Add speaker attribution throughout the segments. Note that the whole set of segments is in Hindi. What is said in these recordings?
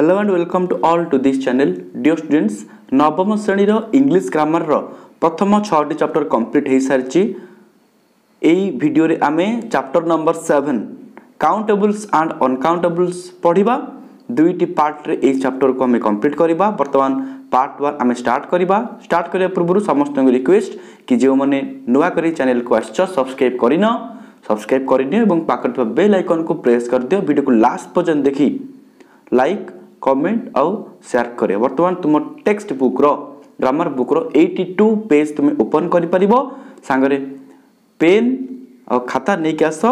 Speaker 1: Hello and welcome to all to this channel dear students নবম শ্রেণীর ইংলিশ গ্রামারর প্রথম ছটি চ্যাপ্টর কমপ্লিট হয়ে সারিছি এই ভিডিওরে আমি chapter number seven countables and uncountables ପଢ଼ିବା ଦୁଇଟି ପାର୍ଟରେ ଏହି ଚାପ୍ଟରକୁ ଆମେ କମ୍ପ୍ଲିଟ୍ କରିବା ବର୍ତ୍ତମାନ ପାର୍ଟ ୱାନ୍ ଆମେ ଷ୍ଟାର୍ଟ କରିବା ଷ୍ଟାର୍ଟ କରିବା ପୂର୍ବରୁ ସମସ୍ତଙ୍କୁ ରିକ୍ୱେଷ୍ଟ କି ଯେଉଁମାନେ ନୂଆ କରି ଚ୍ୟାନେଲକୁ ଆସିଛ ସବସ୍କ୍ରାଇବ୍ କରିନ ସବସ୍କ୍ରାଇବ୍ କରିନିଅ ଏବଂ ପାଖରେ ଥିବା ବେଲ୍ ଆଇକନ୍କୁ ପ୍ରେସ୍ କରିଦିଅ ଭିଡ଼ିଓକୁ ଲାଷ୍ଟ ପର୍ଯ୍ୟନ୍ତ ଦେଖି ଲାଇକ୍ কমেন্ট আউ ସେୟାର କରିବ ବର୍ତ୍ତମାନ ତୁମ ଟେକ୍ସଟ ବୁକ୍ର ଗ୍ରାମାର ବୁକ୍ର ଏଇଟି ଟୁ ପେଜ୍ ତୁମେ ଓପନ୍ କରିପାରିବ ସାଙ୍ଗରେ ପେନ୍ ଆଉ ଖାତା ନେଇକି ଆସ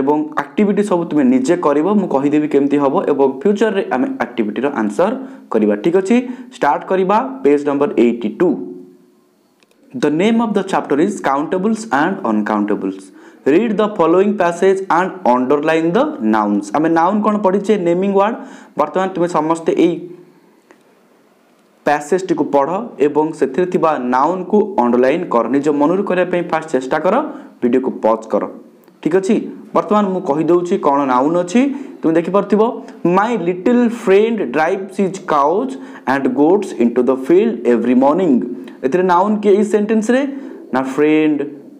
Speaker 1: ଏବଂ ଆକ୍ଟିଭିଟି ସବୁ ତୁମେ ନିଜେ କରିବ ମୁଁ କହିଦେବି କେମିତି ହେବ ଏବଂ ଫ୍ୟୁଚରରେ ଆମେ ଆକ୍ଟିଭିଟିର ଆନ୍ସର କରିବା ଠିକ୍ ଅଛି ଷ୍ଟାର୍ଟ କରିବା page number eighty two the name of the chapter is countables and uncountables read the following passage and underline the nouns आम नाउन कौन पढ़ीचे नेमिंग वार्ड बर्तमान तुम समस्ते यही প্যাসেজটি পড় এবং সেথিরে থিবা নাউন কু অন্ডরলাইন কর নিজ মনরু করিয়া পাই ফার্স্ট চেষ্টা কর ভিডিওকু পজ কর ঠিক আছে বর্তমান মু কহি দউছি কোন নাউন অছি তুমি দেখি পারতিবো my little friend drives his cows and goats into the field every morning এতে নাউন কি এই সেন্টেন্স রে না friend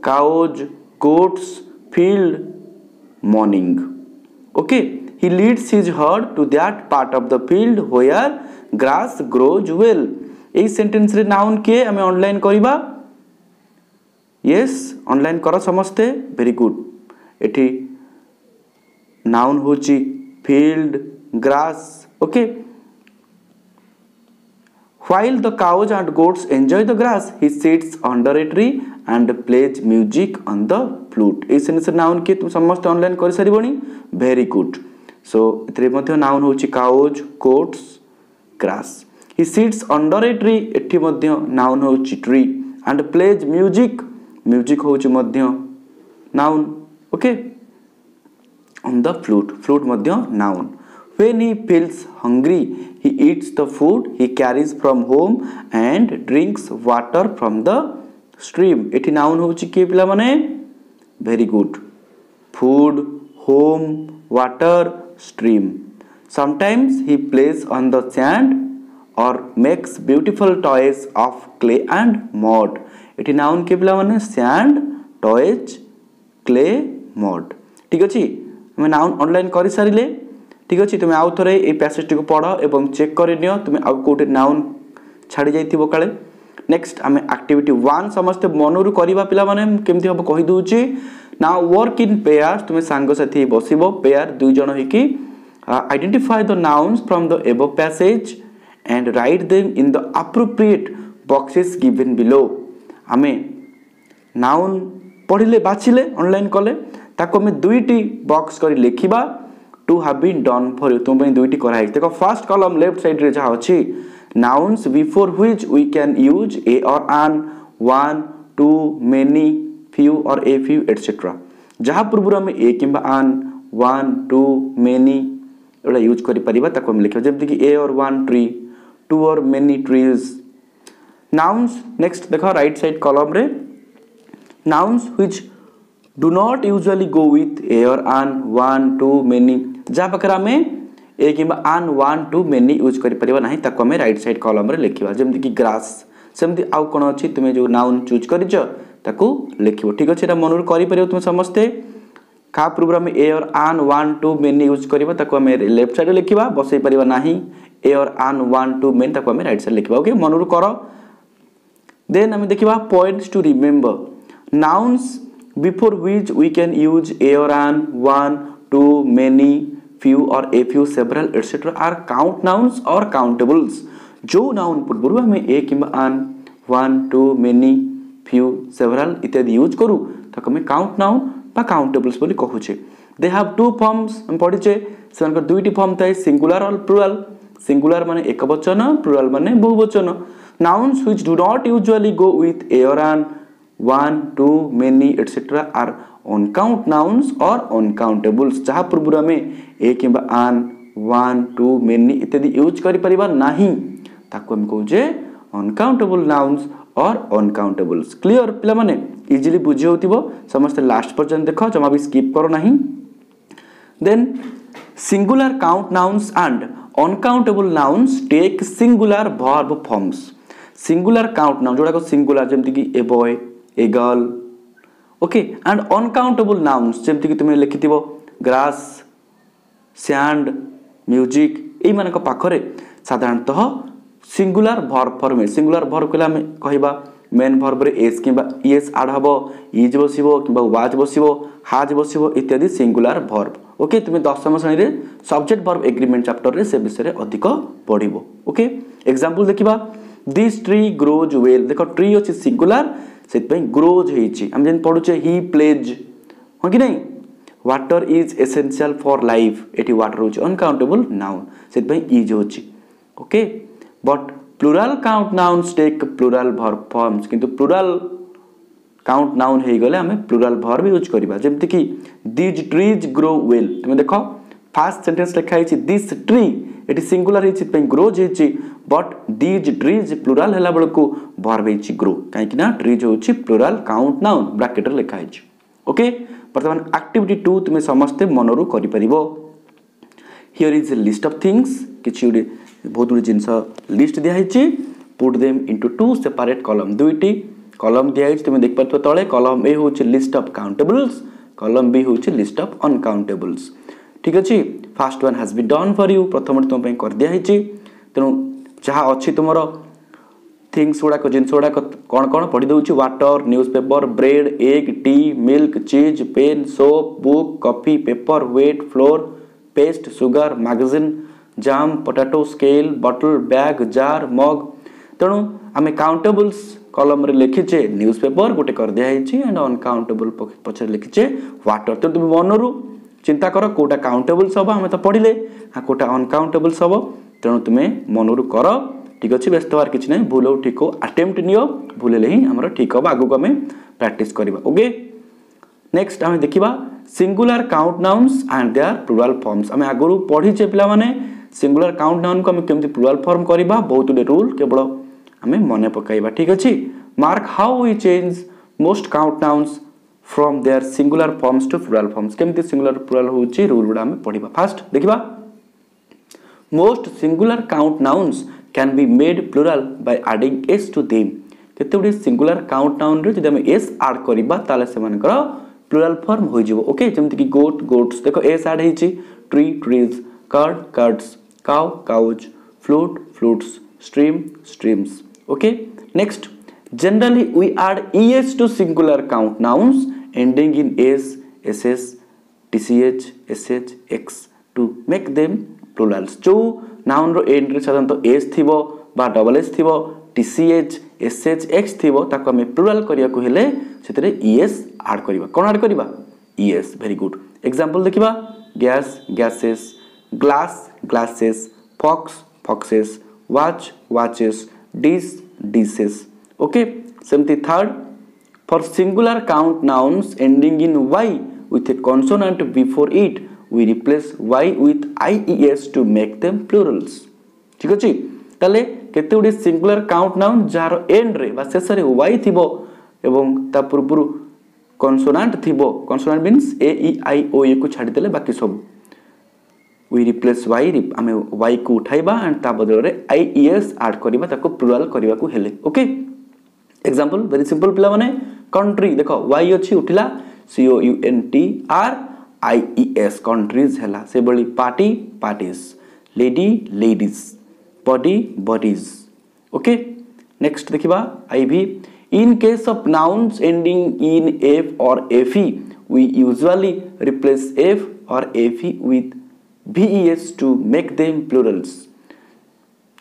Speaker 1: cows coats, field, morning. Okay, he leads his herd to that part of the field where grass grows well. এই সেন্টেন্সরে নাউন কে আমি অনলাইন করিবা ইয়েস অনলাইন কর সমস্তে ভেরি গুড এটি নাউন হচ্ছে field grass okay While the cows and goats enjoy the grass, he sits under a tree and plays music on the flute ଏଇ ସେନ୍ସରେ ନାଉନ୍ କିଏ ତୁମେ ସମସ୍ତେ ଅନଲାଇନ୍ କରିସାରିବଣି ଭେରି ଗୁଡ୍ ସୋ ଏଥିରେ ମଧ୍ୟ ନାଉନ୍ ହେଉଛି cows coats grass he sits under a tree ଏଠି ମଧ୍ୟ ନାଉନ୍ ହେଉଛି tree and plays music music ହେଉଛି ମଧ୍ୟ noun okay on the flute flute ମଧ୍ୟ noun when he feels hungry he eats the food he carries from home and drinks water from the stream ଏଠି ନାଉନ୍ ହେଉଛି କିଏ ପିଲାମାନେ very good food home water stream sometimes he plays on the sand or makes beautiful toys of clay and mud ଏଠି ନାଉନ୍ କିଏ ପିଲାମାନେ ସ୍ୟାଣ୍ଡ ଟଏଜ୍ କ୍ଲେ ମଡ୍ ଠିକ୍ ଅଛି ଆମେ ନାଉନ୍ ଅନଲାଇନ୍ କରିସାରିଲେ ଠିକ୍ ଅଛି ତୁମେ ଆଉ ଥରେ ଏଇ ପ୍ୟାସେଜଟିକୁ ପଢ଼ ଏବଂ ଚେକ୍ କରିନିଅ ତୁମେ ଆଉ କେଉଁଠି ନାଉନ୍ ଛାଡ଼ି ଯାଇଥିବ କାଳେ নেক্সট আমি ଆକ୍ଟିଭିଟି ୱାନ୍ ସମସ୍ତେ ମନରୁ କରିବା ପିଲାମାନେ କେମିତି ହେବ କହିଦେଉଛି ନା ୱାର୍କ ଇନ୍ ପେୟାର ତୁମେ ସାଙ୍ଗସାଥି ବସିବ ପେୟାର ଦୁଇ ଜଣ ହେଇକି identify the nouns from the ଏଭ passage and write them in the appropriate boxes given below ଆମେ ନାଉନ୍ ପଢ଼ିଲେ ବାଛିଲେ ଅନଲାଇନ୍ କଲେ ତାକୁ ଆମେ ଦୁଇଟି ବକ୍ସ କରି ଲେଖିବା to have been done for you ତୁମ ପାଇଁ ଦୁଇଟି କରାହେଇଛି ଦେଖ ଫାର୍ଷ୍ଟ କଲମ୍ ଲେଫ୍ଟ ସାଇଡ଼୍ରେ ଯାହା ଅଛି nouns before which we can use a or an one two many few or a few etc ଯାହା ପୂର୍ବରୁ ଆମେ ଏ କିମ୍ବା ଆନ୍ ୱାନ୍ ଟୁ ମେନି ଏଗୁଡ଼ା ୟୁଜ୍ କରିପାରିବା ତାକୁ ଆମେ ଲେଖିବା ଯେମିତିକି a or one tree two or many trees nouns next ଦେଖ ରାଇଟ୍ ସାଇଡ୍ କଲମ୍ରେ nouns which do not usually go with a or an one two many ଯାହା ପାଖରେ ଆମେ ए कि an one two many use करना ना आम रईट सैड कलम लिखा जमीक ग्रास सेमती आउ कौन अच्छी तुम्हें जो नाउन चूज कर लिख ठीक अच्छे मन कर तुम समस्ते क्या पूर्व आम a or an one two many use करवा लेफ्ट सैड लिखा बसई पार ना a or an one two many आम रईट सैड लिखा ओके मन कर देन आम देखा points to remember nouns before which we can use a or an one two many few or a few several etc are count nouns or countables जो नाउन पूर्व आम ए कि आन one two many few several इत्यादि यूज करूँ ताको आम count noun बा countables बोली कहूचे दे हाव टू फर्म्स आम पढ़ीचे से दुईट फर्म थाए सिंगुलार और प्लुराल सिंगुलार मान एक वचन प्लुराल मान बहुवचन nouns which do not usually go with a or an one two many etc are uncount nouns और अनकाउंटेबल्स जहाँ पूर्व आम a an one two many इत्यादि यूज करके अनकाउंटेबल नाउन्स और अनकाउंटेबल्स क्लीयर पे इजिली बुझे हो समस्त लास्ट पर्यटन देख जमा भी स्कीप कर ना then singular count nouns and uncountable nouns take singular verb forms singular count noun जोड़ा सिंगुलर जमीक a boy a girl okay and uncountable nouns ଯେମିତିକି ତୁମେ ଲେଖିଥିବ ଗ୍ରାସ୍ ସ୍ୟାଣ୍ଡ ମ୍ୟୁଜିକ୍ ଏଇମାନଙ୍କ ପାଖରେ ସାଧାରଣତଃ ସିଙ୍ଗୁଲାର ଭର୍ବ ଫର୍ମେ ସିଙ୍ଗୁଲାର ଭର୍ବ କହିଲେ ଆମେ କହିବା ମେନ୍ ଭର୍ବରେ ଏସ୍ କିମ୍ବା ଇଏସ୍ ଆଡ଼୍ ହେବ ଇଜ୍ ବସିବ କିମ୍ବା ୱାଜ୍ ବସିବ ହାଜ୍ ବସିବ ଇତ୍ୟାଦି ସିଙ୍ଗୁଲାର ଭର୍ବ ଓକେ ତୁମେ ଦଶମ ଶ୍ରେଣୀରେ ସବଜେକ୍ଟ ଭର୍ବ ଏଗ୍ରିମେଣ୍ଟ ଚାପ୍ଟରରେ ସେ ବିଷୟରେ ଅଧିକ ପଢ଼ିବ ଓକେ ଏକ୍ଜାମ୍ପଲ୍ ଦେଖିବା ଦିସ୍ ଟ୍ରି ଗ୍ରୋଜ୍ ୱେଲ୍ ଦେଖ ଟ୍ରି ଅଛି ସିଙ୍ଗୁଲାର ସେଥିପାଇଁ ଗ୍ରୋଜ୍ ହେଇଛି ଆମେ ଯେମିତି ପଢ଼ୁଛେ ହି ପ୍ଲେଜ୍ ହଁ କି ନାହିଁ water is essential for life ଏଠି ୱାଟର୍ ହେଉଛି ଅନକାଉଣ୍ଟେବୁଲ୍ ନାଉନ୍ ସେଥିପାଇଁ ଇଜ୍ ହେଉଛି okay but plural count nouns take plural verb forms କିନ୍ତୁ ପ୍ଲୁରାଲ୍ କାଉଣ୍ଟ ନାଉନ୍ ହେଇଗଲେ ଆମେ ପ୍ଲୁରାଲ୍ ଭର୍ବ ୟୁଜ୍ କରିବା ଯେମିତିକି ଦିଜ୍ ଟ୍ରିଜ୍ ଗ୍ରୋ ୱେଲ୍ ତୁମେ ଦେଖ ଫାର୍ଷ୍ଟ ସେଣ୍ଟେନ୍ସ ଲେଖା ହେଇଛି ଦିସ୍ ଟ୍ରି ये सिंगुलर है ग्रोज हो बट डीज ड्रीज प्लूराल होगा बेलू भर्व हो ग्रो कहीं ड्रीज हूँ प्लूराल काउंट नाउन ब्राकेट लिखाही ओके बर्तमान आक्टिविटी टू तुम्हें समस्ते मनरू कर here is a list of things किसी गुट बहुत गुड जिनस लिस्ट दिखाई put them into two separate कलम दुईटी कलम दिखाई तुम्हें देख पार तले कलम ए हूँ list of countables column B हूँ लिस्ट अफ अनकाउंटेबल्स ঠিক ଅଛି first one has B done for you ପ୍ରଥମଟି ତୁମ ପାଇଁ କରିଦିଆହେଇଛି ତେଣୁ ଯାହା ଅଛି ତୁମର ଥିଙ୍ଗସ୍ ଗୁଡ଼ାକ ଜିନିଷ ଗୁଡ଼ାକ କ'ଣ କ'ଣ ପଢ଼ିଦେଉଛି water newspaper bread egg tea milk cheese pen soap book coffee paper wait flour paste sugar magazine jam potato scale bottle bag jar mug ତେଣୁ ଆମେ କାଉଣ୍ଟେବୁଲ୍ସ କଲମରେ ଲେଖିଛେ ନ୍ୟୁଜ୍ ପେପର ଗୋଟେ କରିଦିଆହେଇଛି ଆଣ୍ଡ ଅନକାଉଣ୍ଟେବୁଲ୍ ପଛରେ ଲେଖିଛେ ୱାଟର ତେଣୁ ତୁମେ ମନରୁ চিন্তা কর কোটা কাউন্টেবলস হব আমি তো পড়লে আর কোটা অনকাউন্টেবলস হব তেমন তুমি মনরু কর ঠিক আছে ব্যস্ত হওয়ার কিছু না ভুল হোক ঠিক হোক আটেম্প্ট নিও ভুললে হি আমার ঠিক হব আগুক আমি প্র্যাকটিস করা ওকে নেক্সট আমি দেখিবা singular count nouns and their plural forms আমি আগরু পড়িছে পিলামানে সিঙ্গুলার কাউন্ট নাউনকু আমি কেমতি প্লুরাল ফর্ম করিবা বহুত গুড়ে রুল কেবল আমি মনে পকাইবা ঠিক আছে mark how we change most count nouns from their singular forms to plural forms केमती सिंगुलर प्लुराल होची रूल गुडा हमें पढ़िबा फास्ट देखिबा most singular count nouns can be made plural by adding S to them केते सिंगुलर काउंट नाउन रे जदि हम एस ऐड करबा ताले से मानकर प्लुराल फॉर्म हो जिवो ओके जेमति कि गोट गोट्स देखो एस ऐड हेची tree trees card cards cow cows flute flutes stream streams okay next generally we add es to singular count nouns ending in s ss tch sh x to make them plurals जो noun रो end रे साधारणतः s थिबो बा डबल s थिबो tch sh x थिबो ताको हमें plural करिया को हेले सेतरे es add करिबा कोन add करिबा es very good example देखिबा gas gases glass glasses fox foxes watch watches dish dishes okay seventy third for singular count nouns ending in y with a consonant before it we replace y with ies to make them plurals ঠিক ଅଛି ତାହେଲେ କେତେ ଗୁଡ଼ିଏ ସିଙ୍ଗୁଲାର କାଉଣ୍ଟ ନାଉନ୍ ଯାହାର ଏଣ୍ଡରେ ବା ଶେଷରେ ୱାଇ ଥିବ ଏବଂ ତା ପୂର୍ବରୁ କନସୋନାଣ୍ଟ ଥିବ consonant means A E I ଓ ଏକୁ ଛାଡ଼ିଦେଲେ ବାକି ସବୁ ୱି ରିପ୍ଲେସ୍ ୱାଇ ଆମେ ୱାଇକୁ ଉଠାଇବା ଆଣ୍ଡ ତା ବଦଳରେ ଆଇ ଇ ଏସ୍ ଆଡ଼୍ କରିବା ତାକୁ ପ୍ଲୁରାଲ୍ କରିବାକୁ ହେଲେ ଓକେ एग्जाम्पल वेरी सिंपल पाने कंट्री देख वाई अच्छी उठला CO you N T R I E S countries है से भाई पार्टी पार्टीज लेडी लेडीज बडी बडीज ओके नेक्स्ट देखा आई भी in case of nouns ending in F और F E we usually replace F और F E with S to make them plurals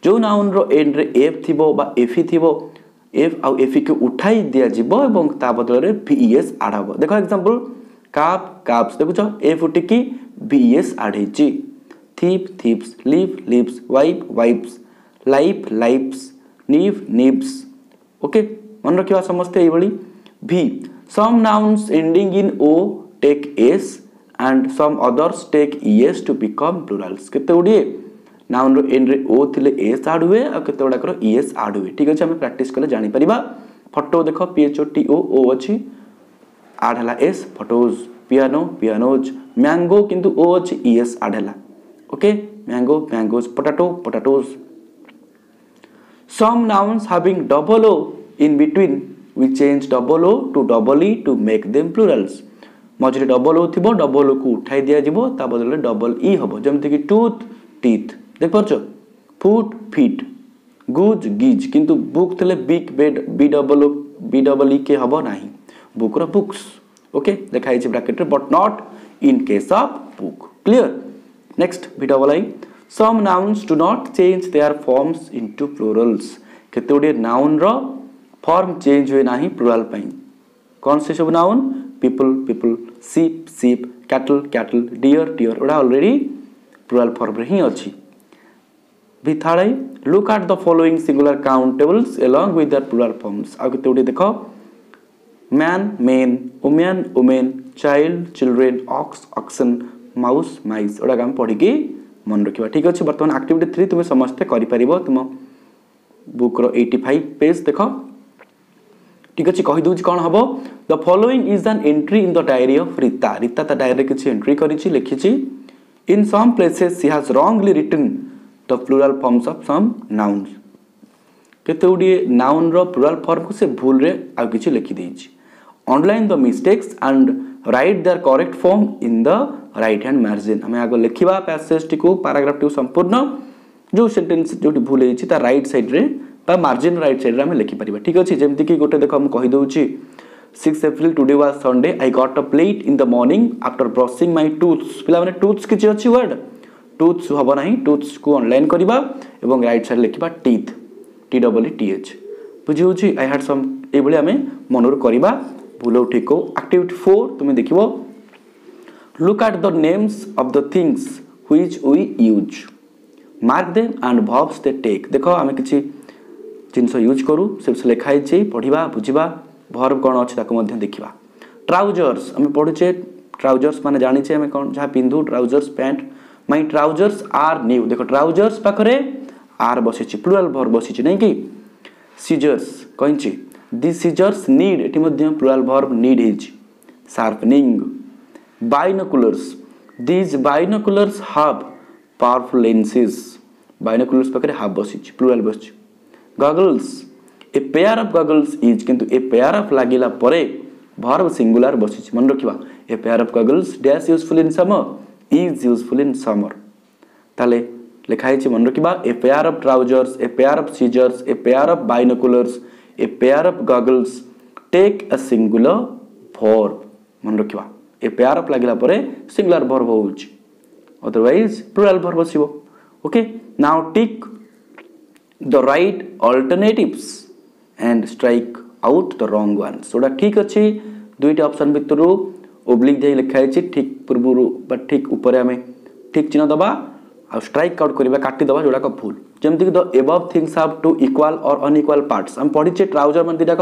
Speaker 1: जो नाउन रो एंड रे एफ थिबो बा एफ थिबो এফ আউ এফিকে উঠাই দিয়াযিব এবং তা বদলরে ভিএস আড হব দেখ এক্সাম্পল কাপ কাপস দেখুছ এফ উঠিকি ভিএস আড হয়েছি thief thieves leaf leaves wife wives life lives knife knives okay মনে রাখবা সমস্তে এইভাবে V some nouns ending in O take S and some others take ES to become plurals কেতে গুড়িয়ে ନାଉନ୍ର ଏଣ୍ଡ୍ରେ ଓ ଥିଲେ ଏସ୍ ଆଡ଼୍ ହୁଏ ଆଉ କେତେ ଗୁଡ଼ାକର ଇଏସ୍ ଆଡ଼୍ ହୁଏ ଠିକ୍ ଅଛି ଆମେ ପ୍ରାକ୍ଟିସ୍ କଲେ ଜାଣିପାରିବା ଫଟୋ ଦେଖ ପିଏଚ୍ ଓ ଟି ଓ ଓ ଅଛି ଆଡ଼୍ ହେଲା S photos piano pianos mango କିନ୍ତୁ ଓ ଅଛି ଇଏସ୍ ଆଡ଼୍ ହେଲା okay mango mangoes potato potatoes some nouns having double o in between we change double o to double e to make them plurals ମଝିରେ ଡବଲ୍ ଓ ଥିବ ଡବଲ୍ ଓକୁ ଉଠାଇ ଦିଆଯିବ ତା ବଦଳରେ ଡବଲ୍ ଇ ହେବ ଯେମିତିକି ଟୁଥ୍ ଟିଥ୍ देखो फुट फिट गुज गिज कितु बुक थले big bed B double B double के हबो ना बुक रुक्स ओके देखाई छि bracket but not in case of book clear next B double I some nouns do not change their forms in to केते उडी नाउन रम चेज हुए ना नाही कौन से सब noun people people sheep sheep cattle cattle deer deer ओडा ऑलरेडी प्लुरल फॉर्म रे भिथाड़े look at the following singular count tables along with their plural forms आउ केते गोटे देख man men woman women child children ox oxen mouse mice এগুলো আমি পড়িকি মনে রাখবা ঠিক আছে বর্তমানে আক্টিভিটি থ্রি তুমি সমস্তে করে তুম বুক্র এইটি ফাইভ পেজ দেখ ঠিক আছে কহিদেছি কম হব the following is an entry in the diary of Rita Rita তা ডায়েরি কিছু এন্ট্রি করেছি লিখিছি in some places she has wrongly written the plural forms of some nouns केतगुड़े नाउन र्लुराल फर्म को से भूल आ कि लिखिदे underline the mistakes and write their correct form in the right hand margin आम आगे लिखा पैसेज टी पाराग्राफ टी संपूर्ण जो सेन्टेन्स जो भूल होती है रईट सैड्रे मार्जिन रईट सैड्रे आम लिखिपर ठीक अच्छे जमीक गोटे देख मुझे six April today was Sunday I got a plate in the morning after brushing my tooths पे टूथ्स किसी अच्छी वर्ड ଟୁଥ୍ସ ହେବ ନାହିଁ ଟୁଥ୍ସକୁ ଅନଲାଇନ୍ କରିବା ଏବଂ ରାଇଟ୍ ସାଇଡ଼୍ ଲେଖିବା ଟିଥ୍ ଟି ଡବଲ୍ ଟି ଏଚ୍ ବୁଝି ହେଉଛି ଆଇ ହାର୍ଟ ସମ୍ ଏଇଭଳି ଆମେ ମନରୁ କରିବା ଭୁଲ ଆଉ ଠିକ୍ ହେଉ ଆକ୍ଟିଭିଟି ଫୋର୍ ତୁମେ ଦେଖିବ look at the names of the things which we use mark them and verbs they take ଦେଖ ଆମେ କିଛି ଜିନିଷ ୟୁଜ୍ କରୁ ସେ ବିଷୟ ଲେଖା ହେଇଛି ପଢ଼ିବା ବୁଝିବା ଭର୍ବ କ'ଣ ଅଛି ତାକୁ ମଧ୍ୟ ଦେଖିବା ଟ୍ରାଉଜର୍ସ ଆମେ ପଢ଼ୁଛେ ଟ୍ରାଉଜର୍ସ ମାନେ ଜାଣିଛେ ଆମେ କ'ଣ ଯାହା ପିନ୍ଧୁ trousers pant my trousers are new দেখো ট্রাউজর্স পাখে আর বসিছি প্লুরাল ভর বসিছি নাই কি সিজর্স কইছি দি সিজর্স নিড এটি মধ্যে প্লুরাল ভর্ব নিড হয়েছি sharpening binoculars these binoculars have powerful lenses binoculars পাখে হাব বসিছি প্লুরাল বসিছি goggles a pair of goggles is কিন্তু এ পেয়ার অফ লাগিলা পরে ভর্ব সিঙ্গুলার বসিছি মনে রাখবা a pair of goggles dash useful in summer is useful in summer ताले लिखाई मन रखा a pair of trousers a pair of scissors a pair of binoculars a pair of goggles take a singular verb मन रखा ए पेयर अफ लगे singular verb otherwise plural verb आसो okay now tick the right alternatives and strike out the wrong one ठीक अच्छे दुईटा अप्सन भितर ओब्लिक दे लिखाई ठीक पूर्व ठीक उपर आम ठीक चिन्ह दबा आ स्ट्राइक आउट करवा काटिद जोड़ाक भूल जमीक the above things have two equal or unequal parts आम पढ़ीचे ट्राउजर मैं दुटाक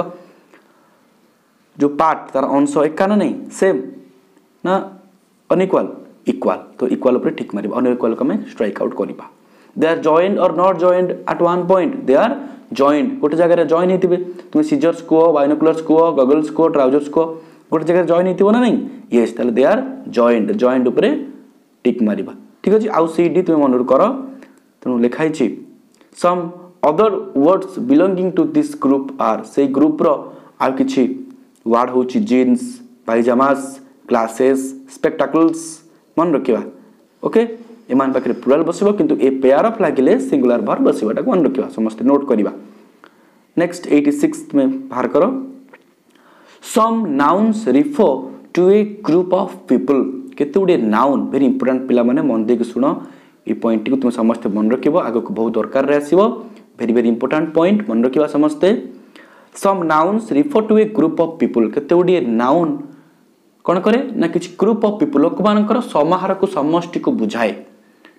Speaker 1: जो पार्ट तार अंश एका ना नहीं सेम ना अनइक्वाल इक्वाल तो इक्वाल उपर ठीक मार अनइक्वाल को स्ट्राइक आउट कर दे are joined or not joined at one point they are joined गोटे जगह जॉन होते तुम्हें सीजर्स कह बैनोकुलर्स कह गगल्स कह ट्राउजर्स कह ଗୋଟେ ଜାଗାରେ ଜଏନ୍ ହେଇଥିବ ନା ନାହିଁ ୟେସ୍ ତାହେଲେ ଦେ ଆର୍ ଜଏଣ୍ଟ ଜଏଣ୍ଟ ଉପରେ ଟିକ୍ ମାରିବା ଠିକ୍ ଅଛି ଆଉ ସି ଡି ତୁମେ ମନରେ କର ତେଣୁ ଲେଖା ହେଇଛି some other words belonging to this group are ସେଇ ଗ୍ରୁପ୍ର ଆଉ କିଛି ୱାର୍ଡ଼ ହେଉଛି ଜିନ୍ସ ପାଇଜାମାସ୍ କ୍ଲାସେସ୍ ସ୍ପେକ୍ଟାକଲ୍ସ ମନେ ରଖିବା ଓକେ ଏମାନ ପାଖରେ ପ୍ଲୁରାଲ୍ ବସିବ କିନ୍ତୁ ଏ ପେୟାର ଅଫ୍ ଲାଗିଲେ ସିଙ୍ଗୁଲାର ଭାର୍ ବସିବାଟାକୁ ମନେ ରଖିବା ସମସ୍ତେ ନୋଟ୍ କରିବା ନେକ୍ସଟ ଏଇଟି ସିକ୍ସ ତୁମେ ବାହାର କର some nouns refer to a group of people କେତେ ଗୁଡ଼ିଏ ନାଉନ୍ ଭେରି ଇମ୍ପୋର୍ଟାଣ୍ଟ ପିଲାମାନେ ମନ ଦେଇକି ଶୁଣ ଏ ପଏଣ୍ଟଟିକୁ ତୁମେ ସମସ୍ତେ ମନେ ରଖିବ ଆଗକୁ ବହୁତ ଦରକାରରେ ଆସିବ ଭେରି ଭେରି ଇମ୍ପୋର୍ଟାଣ୍ଟ ପଏଣ୍ଟ ମନେ ରଖିବା ସମସ୍ତେ some nouns refer to a group of people କେତେ ଗୁଡ଼ିଏ ନାଉନ୍ କ'ଣ କରେ ନା କିଛି ଗ୍ରୁପ୍ ଅଫ୍ ପିପୁଲ୍ ଲୋକମାନଙ୍କର ସମାହାରକୁ ସମଷ୍ଟିକୁ ବୁଝାଏ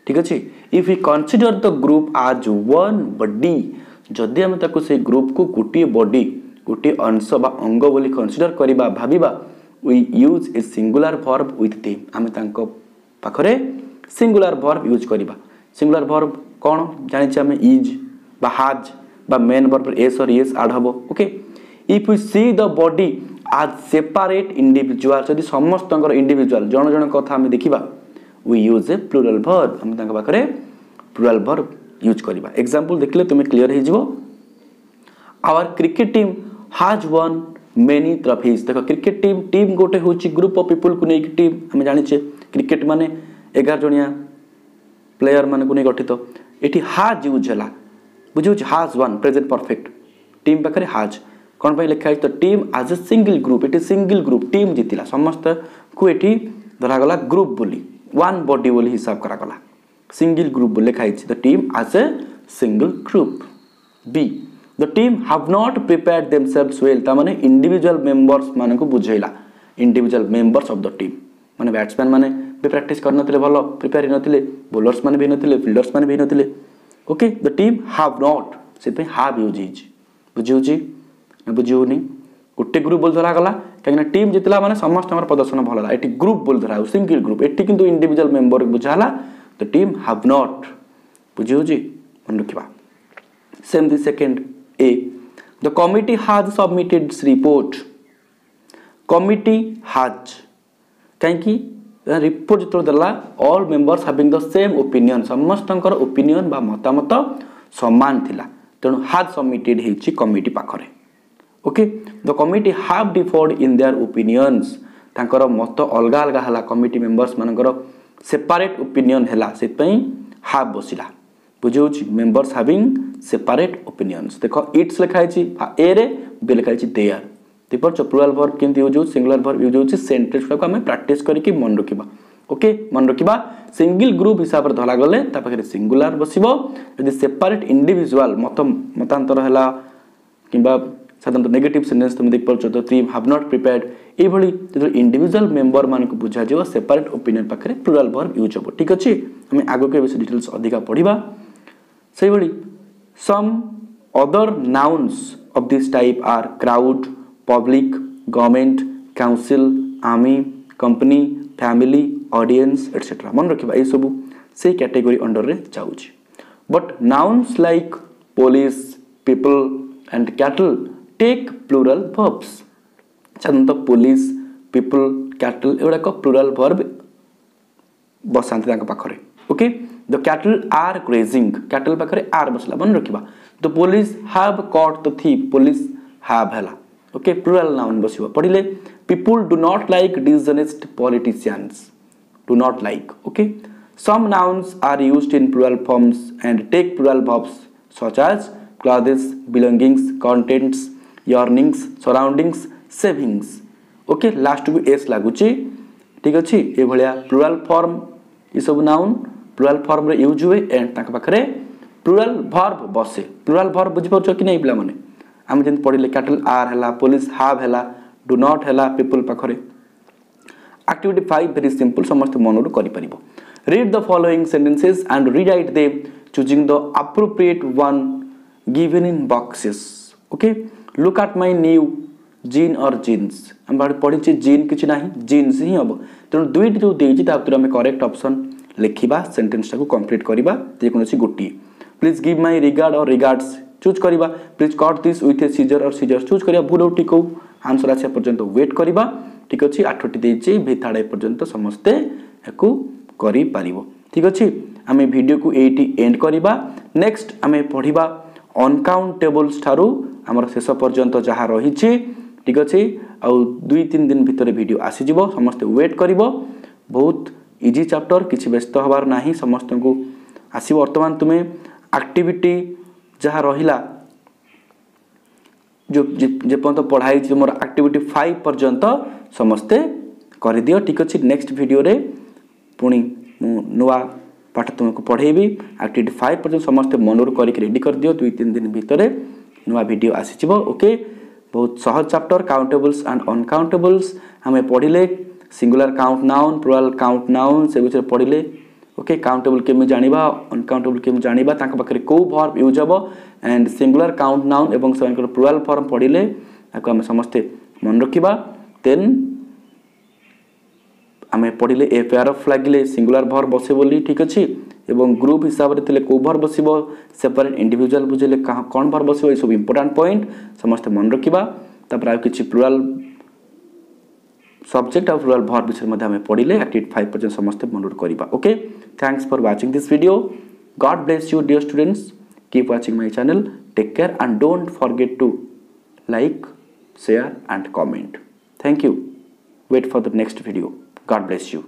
Speaker 1: ଠିକ୍ ଅଛି if you consider the group as one body ଯଦି ଆମେ ତାକୁ ସେଇ ଗ୍ରୁପ୍କୁ ଗୋଟିଏ ବଡି ଗୋଟିଏ ଅଂଶ ବା ଅଙ୍ଗ ବୋଲି କନସିଡ଼ର କରିବା ଭାବିବା we use a singular verb with the ଆମେ ତାଙ୍କ ପାଖରେ ସିଙ୍ଗୁଲାର ଭର୍ବ ୟୁଜ୍ କରିବା ସିଙ୍ଗୁଲାର ଭର୍ବ କ'ଣ ଜାଣିଛେ ଆମେ ଇଜ୍ ବା ହାଜ୍ বা মেন বর্বর এস অর ইয়েস আড হব okay if you see the body as separate individual যদি সমস্তଙ୍କର ইন্ডিভিজুয়াল জন জন কথা আমি দেখিবা we use a plural verb আমি ତାଙ୍କ ପାଖରେ ପ୍ଲୁରାଲ ଭର୍ବ ୟୁଜ୍ କରିବା ଏକ୍ଜାମ୍ପଲ୍ ଦେଖିଲେ ତୁମେ କ୍ଲିଅର୍ ହେଇଯିବ our cricket team has won many trophies ଦେଖ କ୍ରିକେଟ୍ ଟିମ୍ ଟିମ୍ ଗୋଟେ ହେଉଛି ଗ୍ରୁପ୍ ଅଫ୍ ପିପୁଲ୍କୁ ନେଇକି ଟିମ୍ ଆମେ ଜାଣିଛେ କ୍ରିକେଟ୍ ମାନେ ଏଗାର ଜଣିଆ ପ୍ଲେୟର୍ମାନଙ୍କୁ ନେଇ ଗଠିତ ଏଠି ହାଜ୍ ୟୁଜ୍ ହେଲା ବୁଝିହେଉଛି has won present perfect team ପାଖରେ ହାଜ୍ କ'ଣ ପାଇଁ ଲେଖା ହେଇଛି ତ team as a single group ଏଠି ସିଙ୍ଗିଲ୍ ଗ୍ରୁପ୍ ଟିମ୍ ଜିତିଲା ସମସ୍ତଙ୍କୁ ଏଠି ଧରାଗଲା ଗ୍ରୁପ୍ ବୋଲି ୱାନ୍ ବଡି ବୋଲି ହିସାବ କରାଗଲା ସିଙ୍ଗିଲ୍ ଗ୍ରୁପ୍ ବୋଲି ଲେଖା ହେଇଛି the team as a single group ବି the team have not prepared themselves well तेज इंडिजुआल मेम्बर्स मान बुझेला individual members of the team मैंने बैट्समैन मैंने भी प्राक्ट कर भल प्रिपेयर ही नी बोलर्स मैंने भी नी फिल्डर्स मैंने भी नी okay the team have not से हाव यूज बुझे बुझे गोटे ग्रुप बोल धरागला कहीं टीम जीतला मैंने समस्त प्रदर्शन भल रहा ये ग्रुप बोल धरा सिंगल ग्रुप ये कि इंडिजुआल मेम्बर बुझाला द टीम हाव नट बुझे मन रखा same the second A. The committee has submitted its report. Committee has. कहीं ରିପୋର୍ଟ ଯେତେବେଳେ ଦେଲା all members having the same opinion ସମସ୍ତଙ୍କର ଓପିନିଅନ୍ ବା ମତାମତ ସମାନ ଥିଲା ତେଣୁ ହାଜ୍ ସବମିଟେଡ୍ ହେଇଛି କମିଟି ପାଖରେ okay the committee have differed in their opinions ତାଙ୍କର ମତ ଅଲଗା ଅଲଗା ହେଲା କମିଟି ମେମ୍ବର୍ସମାନଙ୍କର ସେପାରେଟ୍ ଓପିନିଅନ୍ ହେଲା ସେଥିପାଇଁ ହାଭ୍ ବସିଲା बुझौर मेम्बर्स हाविंग सेपरेट ओपिनियंस देख इट्स लिखाई ए रे बी लिखाई देयर दीपर चपुरुआल भर्व के यूज होंगुलर भर्व यूज होती सेन्टेन्स गुड़ाक आम प्राक्ट करके मन रखा ओके मन रखा सिंगल ग्रुप हिसाब से धरा गले सिंगुलर बस यदि सेपरेट इंडिजुआल मत मतांतर है कि साधारण नेगेटिव सेन्टेन्स तुम देख पाच तीम हाव नट प्रिपेयर यही इंडिजुआल मेम्बर मानक बुझा जाए सेपरेट ओपिनियन पाखे प्लूराल भर्व यूज हे ठीक अच्छे आम आगे विषय डिटेल्स अधिक पढ़ा ସେହିଭଳି some other nouns of this type are crowd public government council army company family audience etcetera ମନେ ରଖିବା ଏସବୁ ସେଇ କ୍ୟାଟେଗୋରୀ ଅଣ୍ଡରରେ ଯାଉଛି but nouns like police people and cattle take plural verbs ସାଧାରଣତଃ ପୋଲିସ୍ ପିପଲ୍ କ୍ୟାଟଲ୍ ଏଗୁଡ଼ାକ ପ୍ଲୁରାଲ୍ ଭର୍ବ ବସାନ୍ତି ତାଙ୍କ ପାଖରେ okay the cattle are grazing cattle पाखे आर बसला मन रखा the police have caught the thief police have है ओके प्लुराल नाउन बस पढ़ले people do not like dishonest politicians do not like okay some nouns are used in plural forms and take plural verbs such as clothes, belongings, contents, yearnings, surroundings, savings. Okay last को एस लगुच ठीक अच्छे ये प्लुराल फॉर्म ये सब नाउन ପ୍ଲୁରାଲ୍ ଫର୍ମରେ ୟୁଜ୍ ହୁଏ ଏଣ୍ଡ ତାଙ୍କ ପାଖରେ ପ୍ଲୁରାଲ୍ ଭର୍ବ ବସେ ପ୍ଲୁରାଲ୍ ଭର୍ବ ବୁଝିପାରୁଛ କି ନାହିଁ ପିଲାମାନେ ଆମେ ଯେମିତି ପଢ଼ିଲେ କ୍ୟାଟେଲ୍ ଆର୍ ହେଲା ପୋଲିସ୍ ହାଭ୍ ହେଲା ଡୁ ନଟ୍ ହେଲା ପିପୁଲ୍ ପାଖରେ ଆକ୍ଟିଭିଟି ଫାଇଭ୍ ଭେରି ସିମ୍ପଲ୍ ସମସ୍ତେ ମନରୁ କରିପାରିବ read the following sentences and rewrite them choosing the appropriate one given in boxes okay look at my new jean और जीन्स आम पढ़ी जीन किसी ना जीन्स ही हम तेणु दुईट जो दे आम करेक्ट अप्सन ଲେଖିବା ସେଣ୍ଟେନ୍ସଟାକୁ କମ୍ପ୍ଲିଟ୍ କରିବା ଯେକୌଣସି ଗୋଟିଏ please give my regard or regards choose କରିବା please cut this with a scissor or scissor choose କରିବା ଭୁଲ ଆଉ ଠିକ୍ ହେଉ ଆନ୍ସର୍ ଆସିବା ପର୍ଯ୍ୟନ୍ତ ୱେଟ୍ କରିବା ଠିକ୍ ଅଛି ଆଠଟି ଦେଇଛି ଭିଥାଡ଼ ଏ ପର୍ଯ୍ୟନ୍ତ ସମସ୍ତେ ଏହାକୁ କରିପାରିବ ଠିକ୍ ଅଛି ଆମେ ଭିଡ଼ିଓକୁ ଏଇଠି ଏଣ୍ଡ କରିବା ନେକ୍ସଟ ଆମେ ପଢ଼ିବା ଅନକାଉଣ୍ଟେବଲ୍ସ ଠାରୁ ଆମର ଶେଷ ପର୍ଯ୍ୟନ୍ତ ଯାହା ରହିଛି ଠିକ୍ ଅଛି ଆଉ ଦୁଇ ତିନି ଦିନ ଭିତରେ ଭିଡ଼ିଓ ଆସିଯିବ ସମସ୍ତେ ୱେଟ୍ କରିବ ବହୁତ 이지 챕터 කිසි ব্যস্ত হবার नाही समस्तକୁ 아시 버্তমান তুমি অ্যাক্টিভিটি যাহা রহিলা জপ জপ পঢ়াই তুমি অ্যাক্টিভিটি 5 পর্যন্ত समस्तে କରି দিও ঠিক আছে নেক্সট ভিডিও রে পুಣಿ নোয়া পাঠ তুমি পড়াইবি অ্যাক্টিভিটি 5 পর্যন্ত समस्तে মনুর କରି রেডি কর দিও দুই তিন দিন ভিতরে নোয়া ভিডিও আসি চিবো ওকে বহুত সহজ 챕터 কাউন্টেবলস এন্ড আনকাউন্টেবলস আমি পড়িলে singular count noun plural count noun ସେ ବିଷୟରେ ପଢ଼ିଲେ ଓକେ କାଉଣ୍ଟେବୁଲ୍ କେମିତି ଜାଣିବା ଅନକାଉଣ୍ଟେବୁଲ୍ କେମିତି ଜାଣିବା ତାଙ୍କ ପାଖରେ କେଉଁ ଫର୍ମ ୟୁଜ୍ ହେବ ଆଣ୍ଡ ସିଙ୍ଗୁଲାର କାଉଣ୍ଟ ନାଉନ୍ ଏବଂ ସେମାନଙ୍କର ପ୍ଲୁରାଲ ଫର୍ମ ପଢ଼ିଲେ ତାକୁ ଆମେ ସମସ୍ତେ ମନେ ରଖିବା ଦେନ୍ ଆମେ ପଢ଼ିଲେ ଏ ପେୟାର ଅଫ୍ ଲାଗିଲେ ସିଙ୍ଗୁଲାର ଭର୍ ବସେ ବୋଲି ଠିକ୍ ଅଛି ଏବଂ ଗ୍ରୁପ୍ ହିସାବରେ ଥିଲେ କେଉଁ ଭର୍ ବସିବ ସେପାରେଟ୍ ଇଣ୍ଡିଭିଜୁଆଲ୍ ବୁଝିଲେ କ'ଣ ଭର୍ ବସିବ ଏସବୁ ଇମ୍ପୋର୍ଟାଣ୍ଟ ପଏଣ୍ଟ ସମସ୍ତେ ମନେ ରଖିବା ତାପରେ ଆଉ କିଛି plural subject of rural verb বিষয়ের মধ্যে আমি পড়িলে at it 5% সমস্তে মনোট করিবা okay thanks for watching this video God bless you dear students keep watching my channel take care and don't forget to like share and comment thank you wait for the next video God bless you